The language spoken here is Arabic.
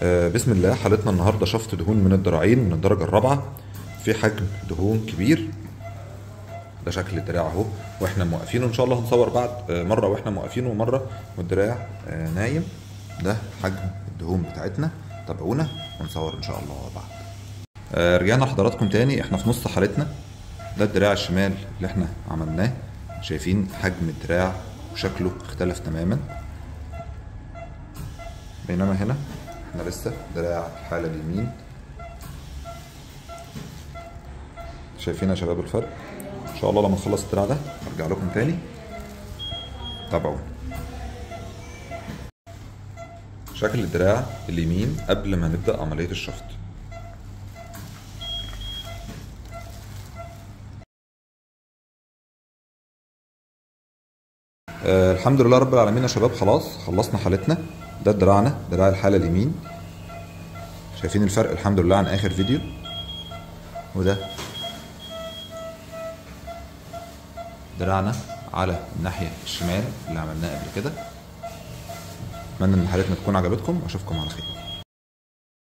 آه، بسم الله. حالتنا النهارده شفط دهون من الذراعين من الدرجة الرابعة. في حجم دهون كبير. ده شكل الدراع اهو. وإحنا موقفين وإن شاء الله هنصور بعد آه، مرة وإحنا موقفين ومرة والدراع آه، نايم. ده حجم الدهون بتاعتنا. تابعونا ونصور إن شاء الله بعد. رجعنا لحضراتكم تاني. إحنا في نص حالتنا. ده الدراع الشمال اللي إحنا عملناه. شايفين حجم الدراع وشكله اختلف تماما. بينما هنا إحنا لسه دراع الحالة اليمين. شايفين يا شباب الفرق؟ إن شاء الله لما نخلص الدراع ده أرجع لكم تاني. تابعونا. شكل الدراع اليمين قبل ما نبدأ عملية الشفط. آه الحمد لله رب العالمين يا شباب. خلاص خلصنا حالتنا. ده دراعنا دراع الحالة اليمين. شايفين الفرق الحمد لله عن آخر فيديو. وده دراعنا على الناحية الشمال اللي عملناه قبل كده. أتمنى إن حالتنا تكون عجبتكم وأشوفكم على خير.